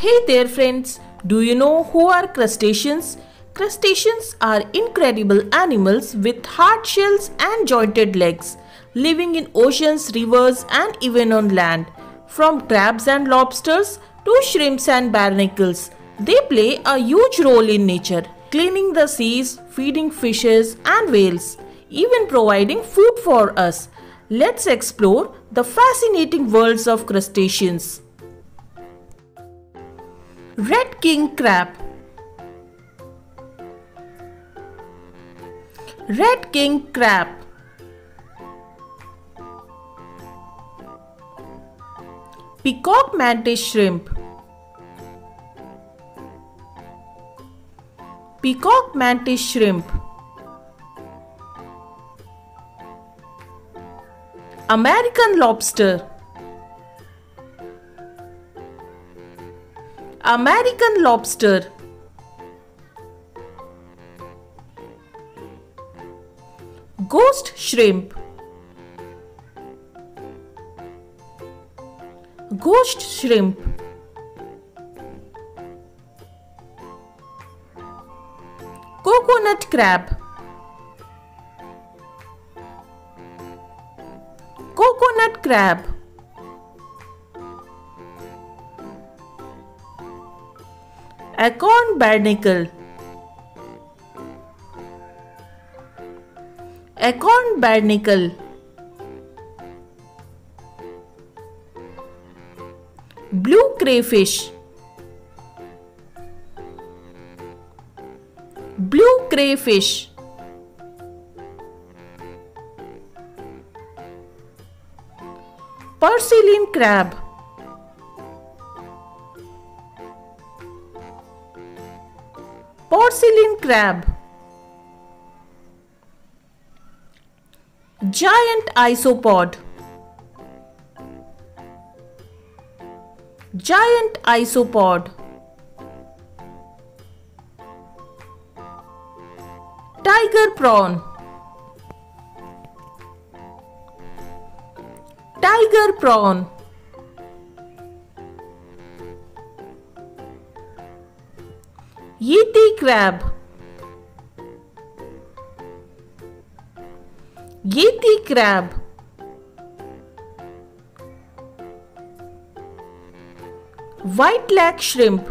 Hey there friends, do you know who are crustaceans? Crustaceans are incredible animals with hard shells and jointed legs, living in oceans, rivers and even on land. From crabs and lobsters to shrimps and barnacles, they play a huge role in nature, cleaning the seas, feeding fishes and whales, even providing food for us. Let's explore the fascinating worlds of crustaceans. Red King Crab. Red King Crab. Peacock Mantis Shrimp. Peacock Mantis Shrimp. American Lobster American Lobster. Ghost Shrimp. Ghost Shrimp. Coconut Crab. Coconut Crab acorn barnacle acorn barnacle blue crayfish. Blue crayfish. Porcelain crab. Porcelain Crab. Giant Isopod. Giant Isopod. Tiger Prawn. Tiger Prawn Yeti Crab Yeti Crab White leg shrimp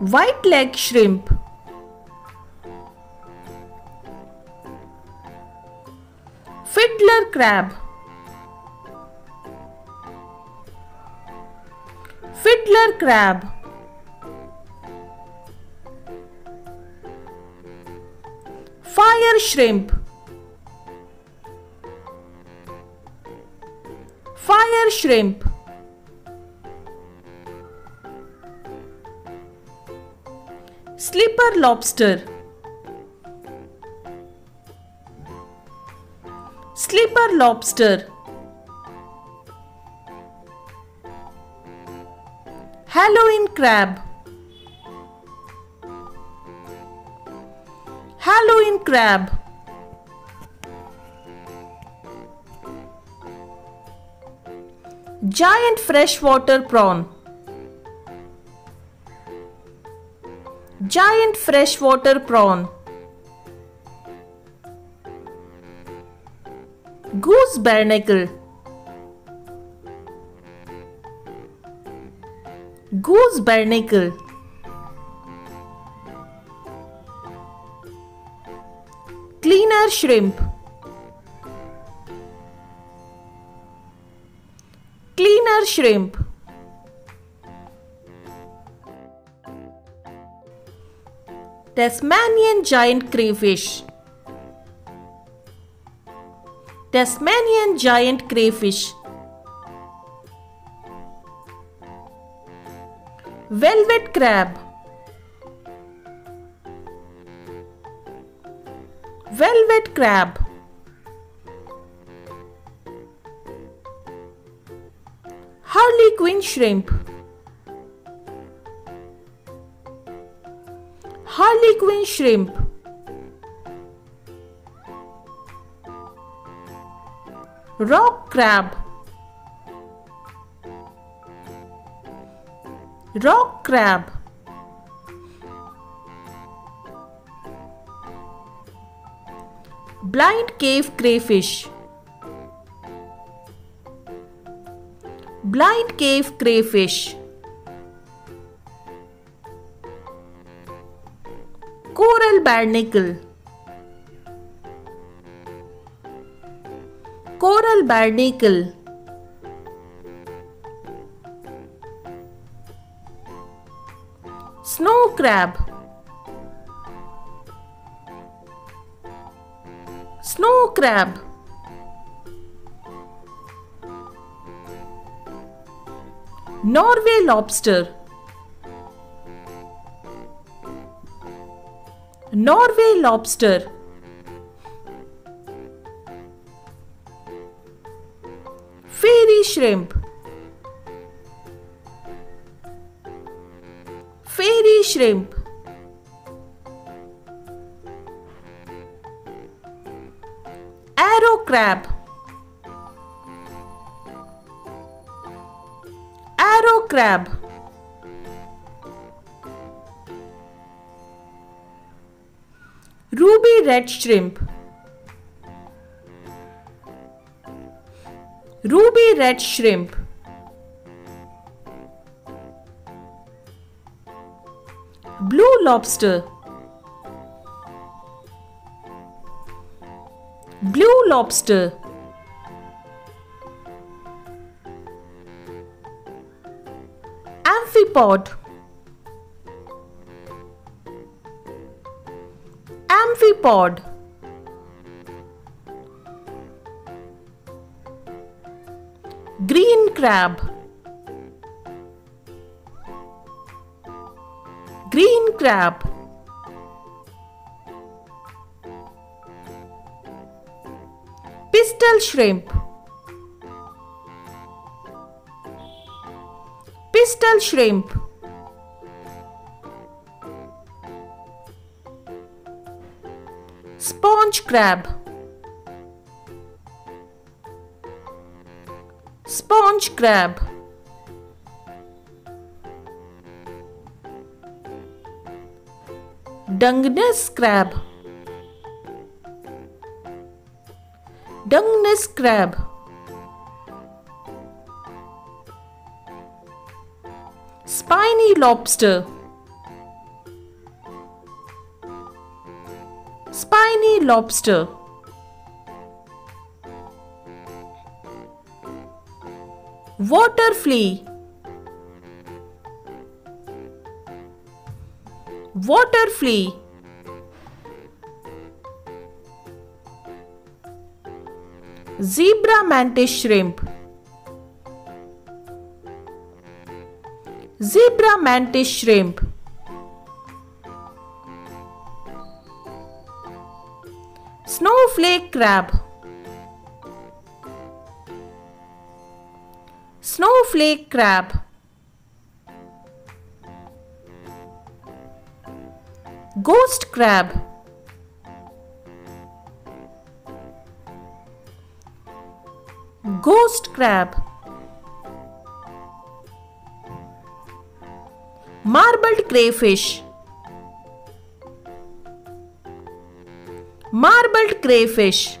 White leg shrimp Fiddler crab Fiddler crab. Fire shrimp. Fire shrimp. Slipper lobster. Slipper lobster Halloween crab. Halloween crab. Giant freshwater prawn. Giant freshwater prawn. Goose barnacle barnacle Cleaner shrimp. Cleaner shrimp. Tasmanian giant crayfish. Tasmanian giant crayfish Velvet crab. Velvet crab. Harley Harlequin shrimp. Harley Harlequin shrimp. Rock crab rock crab. Blind cave crayfish. Blind cave crayfish. Coral barnacle. Coral barnacle snow crab. Snow crab. Norway lobster. Norway lobster. Fairy shrimp shrimp. Arrow crab. Arrow crab. Ruby red shrimp. Ruby red shrimp Blue lobster. Blue lobster. Amphipod. Amphipod. Green crab crab Pistol shrimp. Pistol shrimp. Sponge crab. Sponge crab Dungeness crab. Dungeness crab. Spiny lobster. Spiny lobster. Water flea Water flea. Zebra mantis shrimp. Zebra mantis shrimp. Snowflake crab. Snowflake crab Ghost crab. Ghost crab. Marbled crayfish. Marbled crayfish.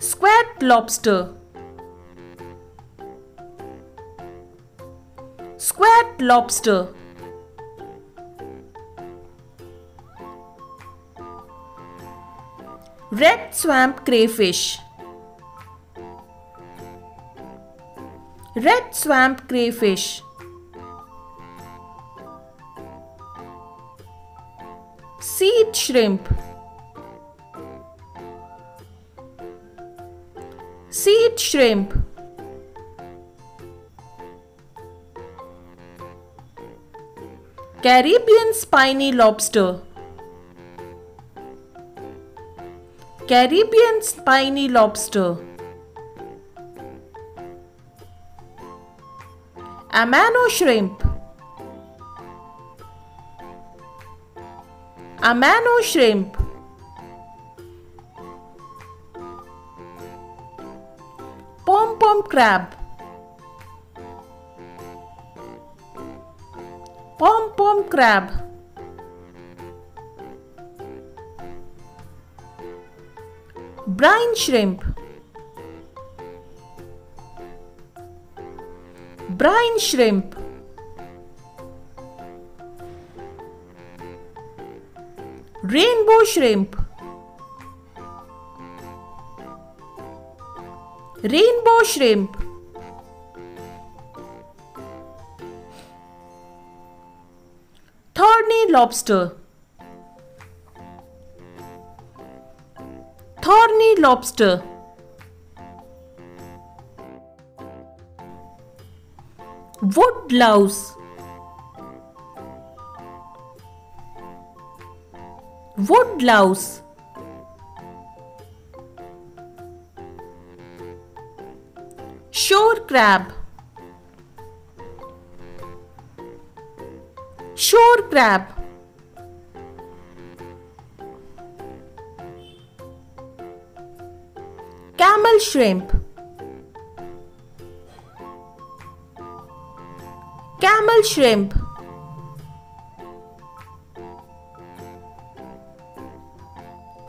Squat lobster lobster. Red swamp crayfish. Red swamp crayfish. Seed shrimp. Seed shrimp Caribbean spiny lobster. Caribbean spiny lobster. Amano shrimp. Amano shrimp. Pom pom crab. Crab. Brine shrimp. Brine shrimp. Rainbow shrimp. Rainbow shrimp. Lobster. Thorny lobster. Wood louse. Wood louse. Shore crab. Shore crab. Shrimp. Camel shrimp.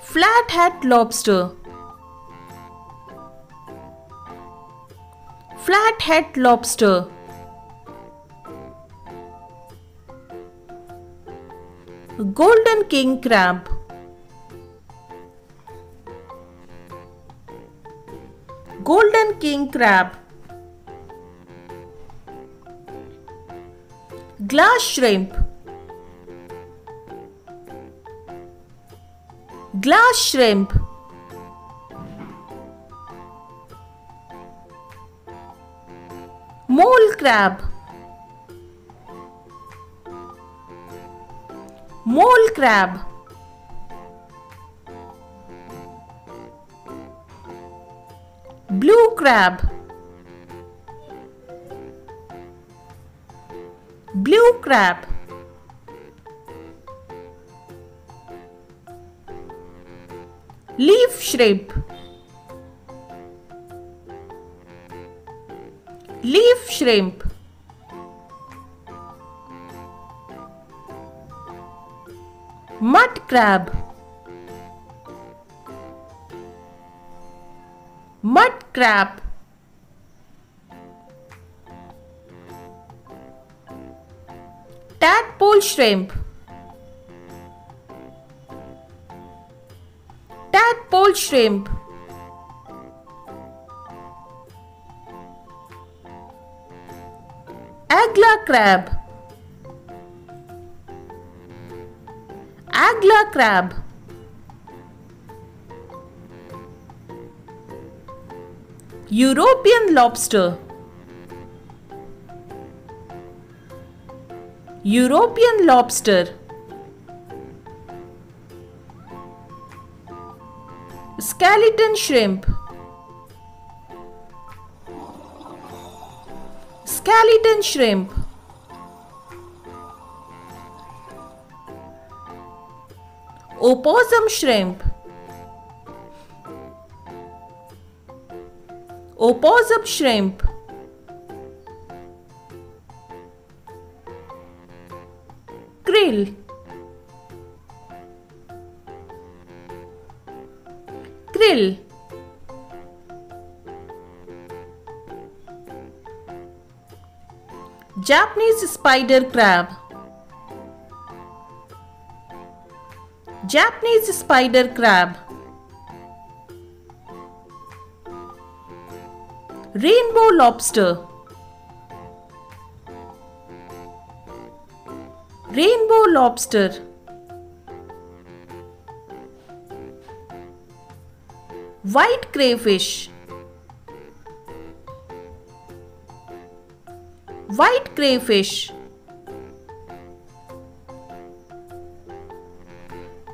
Flathead lobster. Flathead lobster. Golden king crab. Golden king crab. Glass shrimp. Glass shrimp. Mole crab. Mole crab. Blue crab. Blue crab. Leaf shrimp. Leaf shrimp. Mud crab. Mud crab. Tadpole shrimp. Tadpole shrimp. Agla crab. Agla crab. European lobster. European lobster. Skeleton shrimp. Skeleton shrimp. Opossum shrimp. Opossum shrimp. Krill. Krill. Japanese spider crab. Japanese spider crab. Rainbow lobster. Rainbow lobster. White crayfish. White crayfish.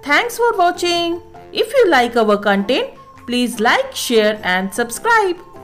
Thanks for watching. If you like our content, please like, share and subscribe.